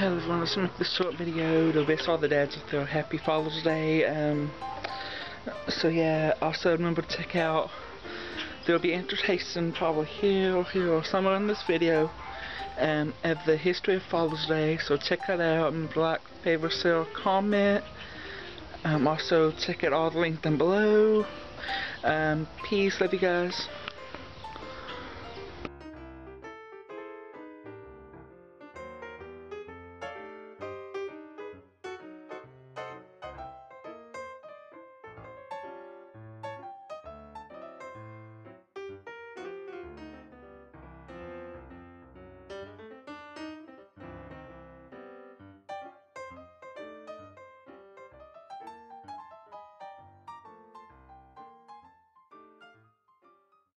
Hello everyone, let's make this short video to wish all the dads with their happy Father's Day. Um, so yeah, also remember to check out, there will be entertainment probably here or here or somewhere in this video um, of the history of Father's Day. So check that out and like, favorite, share, comment. Um, also check out all the links down below. Um, peace, love you guys.